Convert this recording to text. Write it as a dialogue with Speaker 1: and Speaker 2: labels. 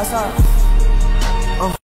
Speaker 1: Outside.